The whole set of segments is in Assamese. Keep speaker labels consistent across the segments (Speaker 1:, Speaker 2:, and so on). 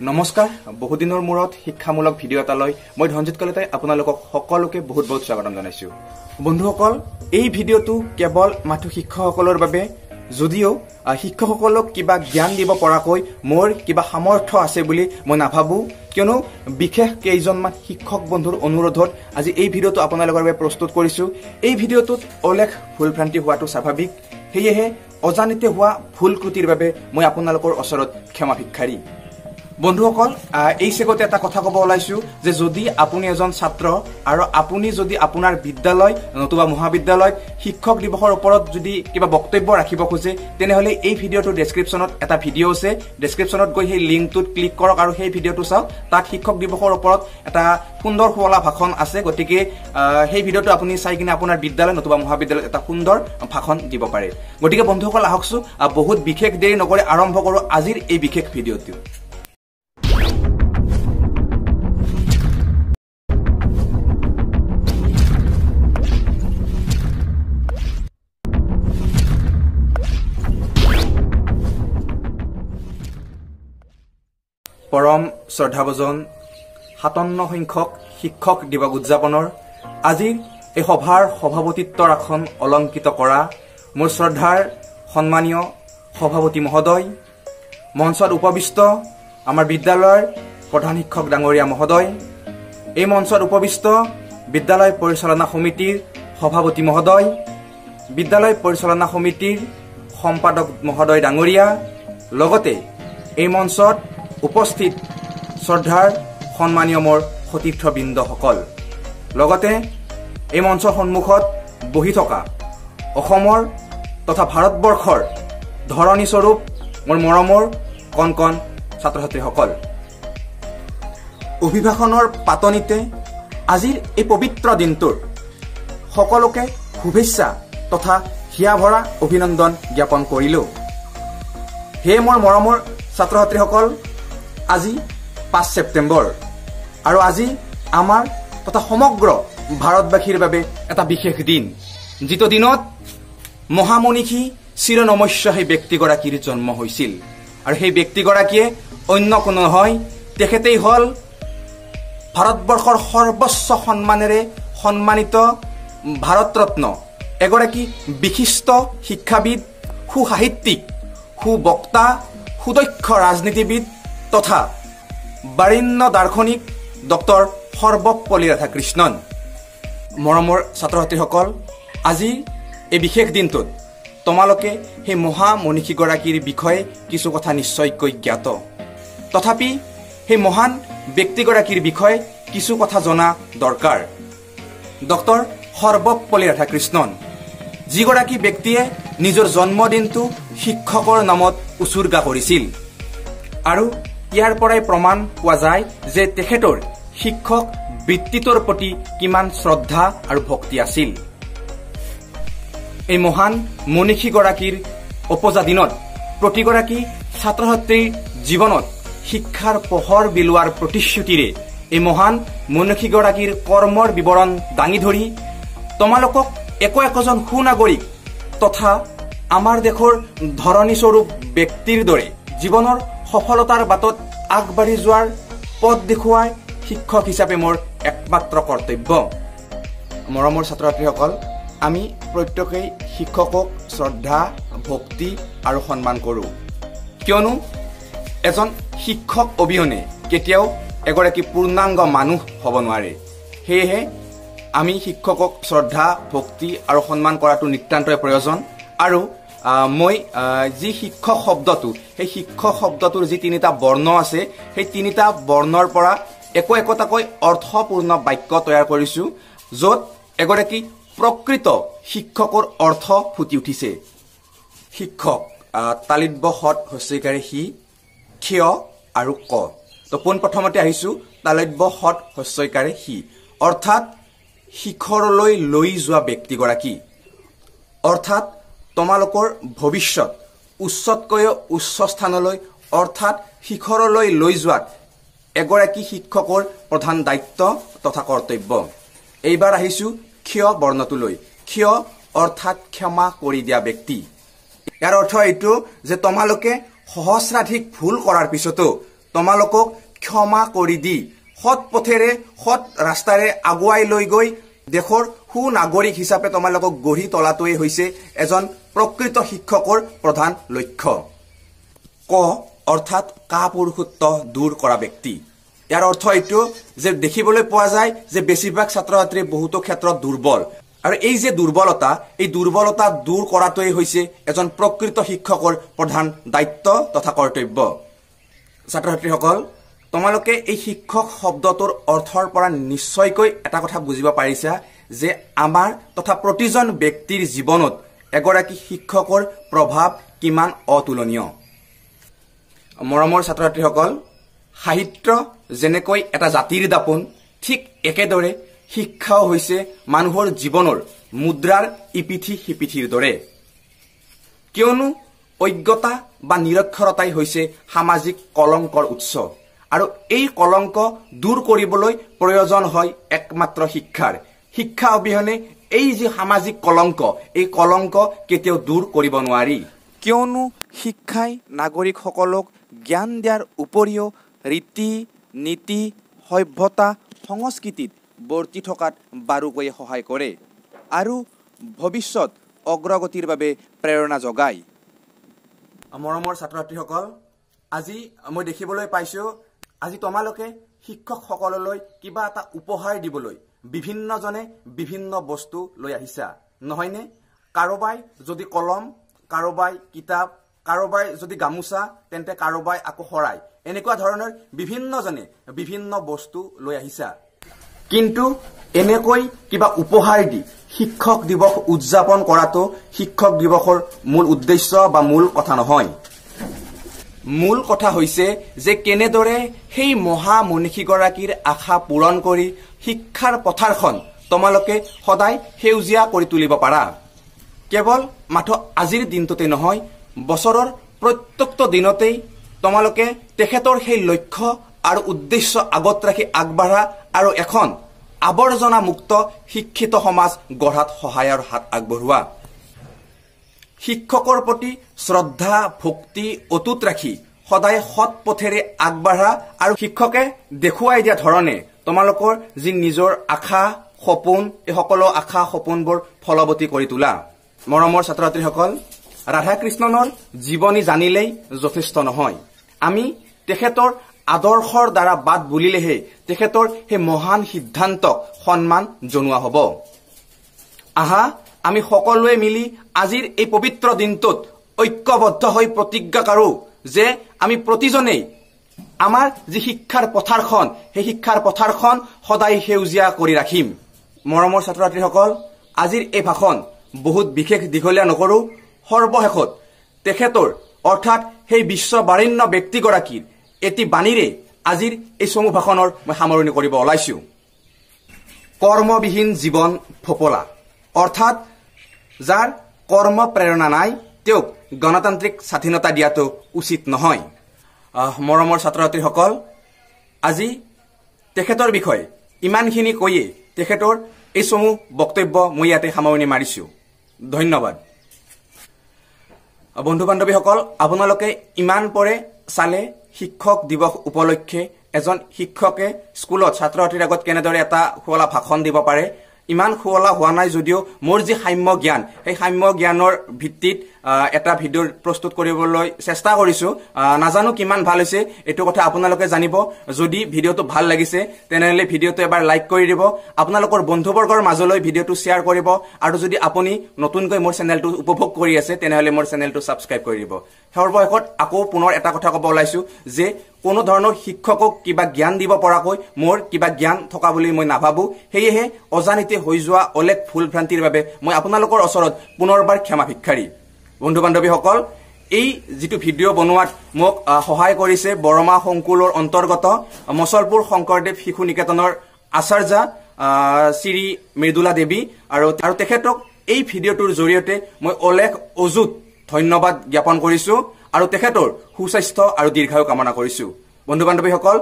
Speaker 1: নমস্কাৰ বহুদিনৰ মূৰত শিক্ষামূলক ভিডিঅ' এটালৈ মই ধনজিত কলিতাই আপোনালোকক সকলোকে বহুত বহুত স্বাগতম জনাইছো। বন্ধুসকল এই ভিডিঅ'টো কেৱল মাথো শিক্ষকসকলৰ বাবে যদিও শিক্ষকসকলক কিবা জ্ঞান দিব পৰাকৈ মোৰ কিবা সামৰ্থ্য আছে বুলি মই নাভাবো কিয়নো বিশেষ কেইজনমান শিক্ষক বন্ধুৰ অনুৰোধত আজি এই ভিডিঅ'টো আপোনালোকৰ বাবে প্ৰস্তুত কৰিছো। এই ভিডিঅ'টোত অলেখ ভুল ভ্ৰান্তি হোৱাটো স্বাভাৱিক সেয়েহে অজানিতে হোৱা ভুল ক্ৰুটিৰ বাবে মই আপোনালোকৰ ওচৰত ক্ষমা ভিক্ষাৰী। বন্ধুসকল এই চেগতে এটা কথা ক'ব ওলাইছো যে যদি আপুনি এজন ছাত্ৰ আৰু আপুনি যদি আপোনাৰ বিদ্যালয় নতুবা মহাবিদ্যালয়ত শিক্ষক দিৱসৰ ওপৰত যদি কিবা বক্তব্য ৰাখিব খোজে তেনেহ'লে এই ভিডিঅ'টোৰ ডেছক্ৰিপশ্যনত এটা ভিডিঅ' আছে। ডেছক্ৰিপশ্যনত গৈ সেই লিংকটোত ক্লিক কৰক আৰু সেই ভিডিঅ'টো চাওক। তাত শিক্ষক দিৱসৰ ওপৰত এটা সুন্দৰ শুৱলা ভাষণ আছে। গতিকে সেই ভিডিঅ'টো আপুনি চাই কিনে আপোনাৰ বিদ্যালয় নতুবা মহাবিদ্যালয়ত এটা সুন্দৰ ভাষণ দিব পাৰে। গতিকে বন্ধুসকল আহকচোন। আহ, বহুত বিশেষ দেৰি নকৰি আৰম্ভ কৰোঁ আজিৰ এই বিশেষ ভিডিঅ'টো। পৰম শ্ৰদ্ধাভজন সাতাৱন্ন সংখ্যক শিক্ষক দিৱস উদযাপনৰ আজিৰ এই সভাৰ সভাপতিত্বৰ আসন অলংকৃত কৰা মোৰ শ্ৰদ্ধাৰ সন্মানীয় সভাপতি মহোদয় মঞ্চত উপবিষ্ট আমাৰ বিদ্যালয়ৰ প্ৰধান শিক্ষক ডাঙৰীয়া মহোদয় এই মঞ্চত উপবিষ্ট বিদ্যালয় পৰিচালনা সমিতিৰ সভাপতি মহোদয় বিদ্যালয় পৰিচালনা সমিতিৰ সম্পাদক মহোদয় ডাঙৰীয়া লগতে এই মঞ্চত উপস্থিত শ্ৰদ্ধাৰ সন্মানীয় মোৰ সতীৰ্থবৃন্দসকল। লগতে এই মঞ্চৰ সন্মুখত বহি থকা অসমৰ তথা ভাৰতবৰ্ষৰ ধৰণীস্বৰূপ মোৰ মৰমৰ কণ কণ ছাত্ৰ ছাত্ৰীসকল অভিভাষণৰ পাতনিতে আজিৰ এই পবিত্ৰ দিনটোৰ সকলোকে শুভেচ্ছা তথা হিয়া ভৰা অভিনন্দন জ্ঞাপন কৰিলো। সেয়ে মোৰ মৰমৰ ছাত্ৰ ছাত্ৰীসকল আজি পাঁচ ছেপ্টেম্বৰ। আৰু আজি আমাৰ তথা সমগ্ৰ ভাৰতবাসীৰ বাবে এটা বিশেষ দিন। যিটো দিনত মহামনীষী চিৰনমস্য সেই ব্যক্তিগৰাকীৰ জন্ম হৈছিল। আৰু সেই ব্যক্তিগৰাকীয়ে অন্য কোনো নহয় তেখেতেই হ'ল ভাৰতবৰ্ষৰ সৰ্বোচ্চ সন্মানেৰে সন্মানিত ভাৰতৰত্ন। এগৰাকী বিশিষ্ট শিক্ষাবিদ সুসাহিত্যিক সুবক্তা সুদক্ষ ৰাজনীতিবিদ তথা বাৰিণ্য দাৰ্শনিক ডক্টৰ সৰ্বপল্লী ৰাধাকৃষ্ণন। মৰমৰ ছাত্ৰ ছাত্ৰীসকল আজি এই বিশেষ দিনটোত তোমালোকে সেই মহামনীষীগৰাকীৰ বিষয়ে কিছু কথা নিশ্চয়কৈ জ্ঞাত। তথাপি সেই মহান ব্যক্তিগৰাকীৰ বিষয়ে কিছু কথা জনা দৰকাৰ। ডক্টৰ সৰ্বপল্লী ৰাধাকৃষ্ণন যিগৰাকী ব্যক্তিয়ে নিজৰ জন্মদিনটো শিক্ষকৰ নামত উচৰ্গা কৰিছিল আৰু ইয়াৰ পৰাই প্ৰমাণ পোৱা যায় যে তেখেতৰ শিক্ষক বৃত্তিটোৰ প্ৰতি কিমান শ্ৰদ্ধা আৰু ভক্তি আছিল। এই মহান মনীষীগৰাকীৰ উপজা দিনত প্ৰতিগৰাকী ছাত্ৰ ছাত্ৰীৰ জীৱনত শিক্ষাৰ পোহৰ বিলোৱাৰ প্ৰতিশ্ৰুতিৰে এই মহান মনীষীগৰাকীৰ কৰ্মৰ বিৱৰণ দাঙি ধৰি তোমালোকক একো একোজন সুনাগৰিক তথা আমাৰ দেশৰ ধৰণীস্বৰূপ ব্যক্তিৰ দৰে জীৱনৰ সফলতাৰ বাটত আগবাঢ়ি যোৱাৰ পথ দেখুৱাই শিক্ষক হিচাপে মোৰ একমাত্ৰ কৰ্তব্য। মৰমৰ ছাত্ৰ ছাত্ৰীসকল আমি প্ৰত্যেকেই শিক্ষকক শ্ৰদ্ধা ভক্তি আৰু সন্মান কৰোঁ। কিয়নো এজন শিক্ষক অবিহনে কেতিয়াও এগৰাকী পূৰ্ণাংগ মানুহ হ'ব নোৱাৰে। সেয়েহে আমি শিক্ষকক শ্ৰদ্ধা ভক্তি আৰু সন্মান কৰাটো নিতান্তই প্ৰয়োজন আৰু মই যি শিক্ষক শব্দটো সেই শিক্ষক শব্দটোৰ যি তিনিটা বৰ্ণ আছে সেই তিনিটা বৰ্ণৰ পৰা একো একোটাকৈ অৰ্থপূৰ্ণ বাক্য তৈয়াৰ কৰিছোঁ য'ত এগৰাকী প্ৰকৃত শিক্ষকৰ অৰ্থ ফুটি উঠিছে। শিক্ষক তালিব্য সৎ হস্যিকাৰে সি ক্ষয় আৰু ক। তো পোনপ্ৰথমতে আহিছোঁ তালব্য সৎ হস্যইকাৰে সি। অৰ্থাৎ শিখৰলৈ লৈ যোৱা ব্যক্তিগৰাকী। অৰ্থাৎ তোমালোকৰ ভৱিষ্যত উচ্চতকৈও উচ্চ স্থানলৈ অৰ্থাৎ শিখৰলৈ লৈ যোৱাত এগৰাকী শিক্ষকৰ প্ৰধান দায়িত্ব তথা কৰ্তব্য। এইবাৰ আহিছোঁ ক্ষয় বৰ্ণটোলৈ। ক্ষয় অৰ্থাৎ ক্ষমা কৰি দিয়া ব্যক্তি। ইয়াৰ অৰ্থ এইটো যে তোমালোকে সহস্ৰাধিক ভুল কৰাৰ পিছতো তোমালোকক ক্ষমা কৰি দি সৎ পথেৰে সৎ ৰাস্তাৰে আগুৱাই লৈ গৈ দেশৰ সুনাগৰিক হিচাপে তোমালোকক গঢ়ি তোলাটোৱেই হৈছে এজন প্ৰকৃত শিক্ষকৰ প্ৰধান লক্ষ্য। ক অৰ্থাৎ কা পুৰুষত্ব দূৰ কৰা ব্যক্তি। ইয়াৰ অৰ্থ এইটো যে দেখিবলৈ পোৱা যায় যে বেছিভাগ ছাত্ৰ ছাত্ৰী বহুতো ক্ষেত্ৰত দুৰ্বল। আৰু এই যে দুৰ্বলতা এই দুৰ্বলতা দূৰ কৰাটোৱেই হৈছে এজন প্ৰকৃত শিক্ষকৰ প্ৰধান দায়িত্ব তথা কৰ্তব্য। ছাত্ৰ ছাত্ৰীসকল তোমালোকে এই শিক্ষক শব্দটোৰ অৰ্থৰ পৰা নিশ্চয়কৈ এটা কথা বুজিব পাৰিছা। যে আমাৰ তথা প্ৰতিজন ব্যক্তিৰ জীৱনত এগৰাকী শিক্ষকৰ প্ৰভাৱ কিমান অতুলনীয়। মৰমৰ ছাত্ৰ ছাত্ৰীসকল সাহিত্য যেনেকৈ এটা জাতিৰ দাপোন ঠিক একেদৰে শিক্ষাও হৈছে মানুহৰ জীৱনৰ মুদ্ৰাৰ ইপিঠি সিপিঠিৰ দৰে। কিয়নো অজ্ঞতা বা নিৰক্ষৰতাই হৈছে সামাজিক কলংকৰ উৎস আৰু এই কলংক দূৰ কৰিবলৈ প্ৰয়োজন হয় একমাত্ৰ শিক্ষাৰ। শিক্ষা অবিহনে এই যি সামাজিক কলংক এই কলংক কেতিয়াও দূৰ কৰিব নোৱাৰি। কিয়নো শিক্ষাই নাগৰিকসকলক জ্ঞান দিয়াৰ উপৰিও ৰীতি নীতি সভ্যতা সংস্কৃতিত বৰ্তি থকাত বাৰুকৈয়ে সহায় কৰে আৰু ভৱিষ্যত অগ্ৰগতিৰ বাবে প্ৰেৰণা যোগায়। মৰমৰ ছাত্ৰ ছাত্ৰীসকল আজি মই দেখিবলৈ পাইছোঁ আজি তোমালোকে শিক্ষকসকললৈ কিবা এটা উপহাৰ দিবলৈ বিভিন্নজনে বিভিন্ন বস্তু লৈ আহিছা। নহয়নে? কাৰোবাই যদি কলম কাৰোবাই কিতাপ কাৰোবাই যদি গামোচা তেন্তে কাৰোবাই আকৌ শৰাই। এনেকুৱা ধৰণৰ বিভিন্নজনে বিভিন্ন বস্তু লৈ আহিছা। কিন্তু এনেকৈ কিবা উপহাৰ দি শিক্ষক দিৱস উদযাপন কৰাটো শিক্ষক দিৱসৰ মূল উদ্দেশ্য বা মূল কথা নহয়। মূল কথা হৈছে যে কেনেদৰে সেই মহা মনীষীগৰাকীৰ আশা পূৰণ কৰি শিক্ষাৰ পথাৰখন তোমালোকে সদায় সেউজীয়া কৰি তুলিব পাৰা। কেৱল মাথো আজিৰ দিনটোতে নহয় বছৰৰ প্ৰত্যেকটো দিনতেই তোমালোকে তেখেতৰ সেই লক্ষ্য আৰু উদ্দেশ্য আগত ৰাখি আগবাঢ়া আৰু এখন আৱৰ্জনামুক্ত শিক্ষিত সমাজ গঢ়াত সহায়ৰ হাত আগবঢ়োৱা। শিক্ষকৰ প্ৰতি শ্ৰদ্ধা ভক্তি অটুট ৰাখি সদায় সৎ পথেৰে আগবাঢ়া আৰু শিক্ষকে দেখুৱাই দিয়া ধৰণে তোমালোকৰ যি নিজৰ আশা সপোন এই সকলো আশা সপোনবোৰ ফলৱতী কৰি তোলা। মৰমৰ ছাত্ৰ ছাত্ৰীসকল ৰাধাকৃষ্ণনৰ জীৱনী জানিলেই যথেষ্ট নহয়। আমি তেখেতৰ আদৰ্শৰ দ্বাৰা বাট বুলিলেহে তেখেতৰ সেই মহান সিদ্ধান্তক সন্মান জনোৱা হ'ব। আহা আমি সকলোৱে মিলি আজিৰ এই পবিত্ৰ দিনটোত ঐক্যবদ্ধ হৈ প্ৰতিজ্ঞা কৰোঁ যে আমি প্ৰতিজনেই আমাৰ যি শিক্ষাৰ পথাৰখন সেই শিক্ষাৰ পথাৰখন সদায় সেউজীয়া কৰি ৰাখিম। মৰমৰ ছাত্ৰ ছাত্ৰীসকল আজিৰ এই ভাষণ বহুত বিশেষ দীঘলীয়া নকৰোঁ। সৰ্বশেষত তেখেতৰ অৰ্থাৎ সেই বিশ্ব বাৰিণ্য ব্যক্তিগৰাকীৰ এটি বাণীৰে আজিৰ এই চমু ভাষণৰ মই সামৰণি কৰিব ওলাইছো। কৰ্মবিহীন জীৱন ফপলা অৰ্থাৎ যাৰ কৰ্ম প্ৰেৰণা নাই তেওঁক গণতান্ত্ৰিক স্বাধীনতা দিয়াটো উচিত নহয়। মৰমৰ ছাত্ৰ ছাত্ৰীসকল আজি তেখেতৰ বিষয়ে ইমানখিনি কৈয়ে তেখেতৰ এই চমু বক্তব্য মই ইয়াতে সামৰণি মাৰিছো। ধন্যবাদ। বন্ধু বান্ধৱীসকল আপোনালোকে ইমান পৰে চালে শিক্ষক দিৱস উপলক্ষে এজন শিক্ষকে স্কুলত ছাত্ৰ ছাত্ৰীৰ আগত কেনেদৰে এটা শুৱলা ভাষণ দিব পাৰে ইমান শুৱলা হোৱা নাই যদিও মোৰ যি সাম্য জ্ঞান সেই সাম্য জ্ঞানৰ ভিত্তিত এটা ভিডিঅ' প্ৰস্তুত কৰিবলৈ চেষ্টা কৰিছো। নাজানো কিমান ভাল হৈছে এইটো কথা আপোনালোকে জানিব। যদি ভিডিঅ'টো ভাল লাগিছে তেনেহ'লে ভিডিঅ'টো এবাৰ লাইক কৰি দিব। আপোনালোকৰ বন্ধুবৰ্গৰ মাজলৈ ভিডিঅ'টো শ্বেয়াৰ কৰিব। আৰু যদি আপুনি নতুনকৈ মোৰ চেনেলটো উপভোগ কৰি আছে তেনেহ'লে মোৰ চেনেলটো ছাবস্ক্ৰাইব কৰি দিব। সৰ্বশেষত আকৌ পুনৰ এটা কথা ক'ব ওলাইছো যে কোনো ধৰণৰ শিক্ষকক কিবা জ্ঞান দিব পৰাকৈ মোৰ কিবা জ্ঞান থকা বুলি মই নাভাবো। সেয়েহে অজানিতে হৈ যোৱা অলেখ ভুল ভ্ৰান্তিৰ বাবে মই আপোনালোকৰ ওচৰত পুনৰবাৰ ক্ষমা ভিক্ষাৰী। বন্ধু বান্ধৱীসকল এই যিটো ভিডিঅ' বনোৱাত মোক সহায় কৰিছে বৰমা সংকুলৰ অন্তৰ্গত মচলপুৰ শংকৰদেৱ শিশু নিকেতনৰ আচাৰ্যা শ্ৰী মৃদুলা দেৱী আৰু তেখেতক এই ভিডিঅ'টোৰ জৰিয়তে মই অলেখ অযুত ধন্যবাদ জ্ঞাপন কৰিছো আৰু তেখেতৰ সুস্বাস্থ্য আৰু দীৰ্ঘায়ু কামনা কৰিছো। বন্ধু বান্ধৱীসকল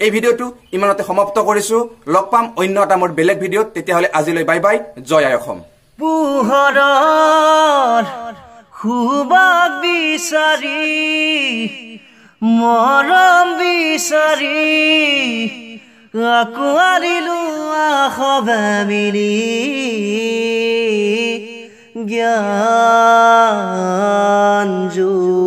Speaker 1: এই ভিডিঅ'টো ইমানতে সমাপ্ত কৰিছো। লগ পাম অন্য এটা মোৰ বেলেগ ভিডিঅ'ত। তেতিয়াহ'লে আজিলৈ বাই বাই জয় আই অসম।
Speaker 2: শুব বিচাৰি মৰম বিচাৰি আকুৱাৰিলো আখবে মিলি জ্ঞান জ্যোতি